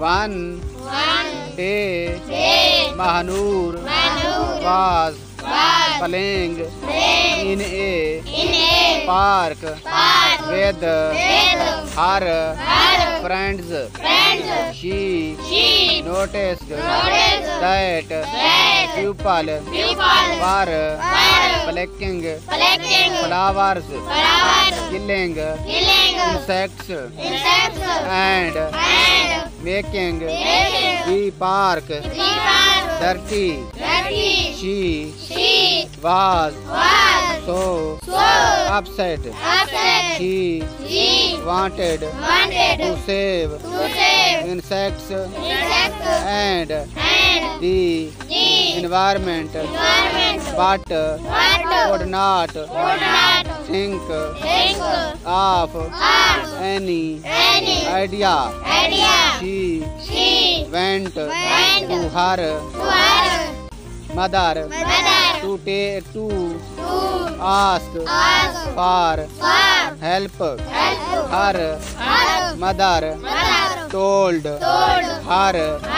One day Mahanur was playing in a park with her friends she notice that people were collecting flowers killing insects and making, making the park, the park dirty, dirty. She, she was, was so, so upset, upset. She, she wanted, wanted to save, to save insects, insects and, and the, the environment, environment. But, but could not, could not think, think of, of any, any idea, idea. She, she went, went to her, to her mother, mother to, take, to, to ask, ask for, for help. help. Her, her mother, mother told, told her.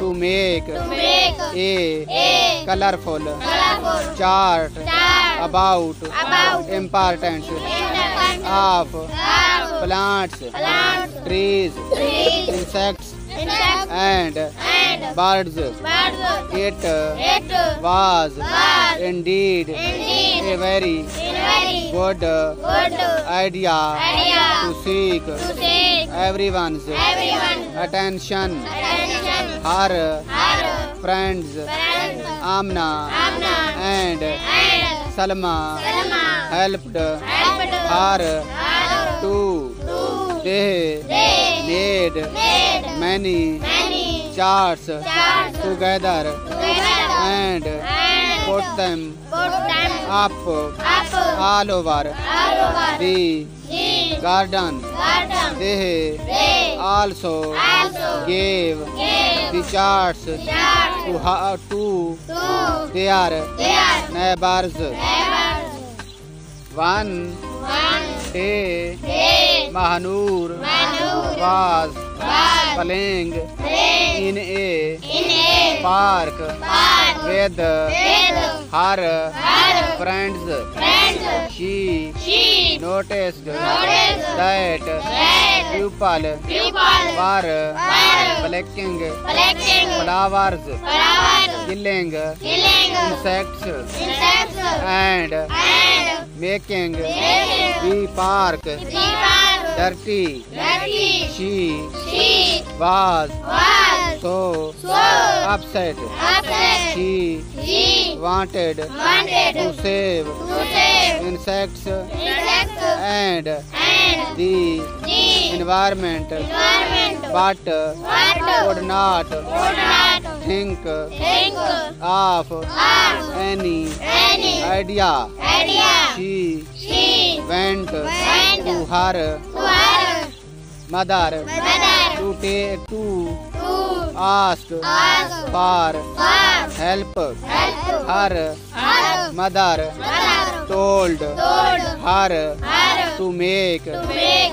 to make, to make a, a colorful, colorful chart, chart about, about importance, of, plants, plants trees, trees insects, insects and, and birds. birds. It, it was, was indeed, indeed a very good, good idea, idea to seek, to seek everyone's, everyone's attention, attention her, her friends, friends Amna, Amna and, and Salma, Salma helped, helped her, her to, to they, they made, made many, many charts, charts together, together and, and about them. About them. Up. Up. All over. All over. The. The. Garden. Garden. They. They. Also. Also. Gave. Gave. The charts. The charts. To. Ha, to. To. Their. Their. Neighbors. Neighbors. One. One. Day. Day. Mahanur. Mahanur. Was. Playing in a, in a park, park with, with her friends she, she noticed, noticed that, that people, people were, were collecting, collecting flowers, flowers killing, killing insects, insects and, and making the park, the park dirty, dirty. She, she was, was so, so upset, upset. She, she wanted, wanted to save, to save insects, insects and, and the, the environment, environment. But, but could not, could not think, think of, of any, any idea. idea. She, she went to her mother to ask for help. Her mother told her to make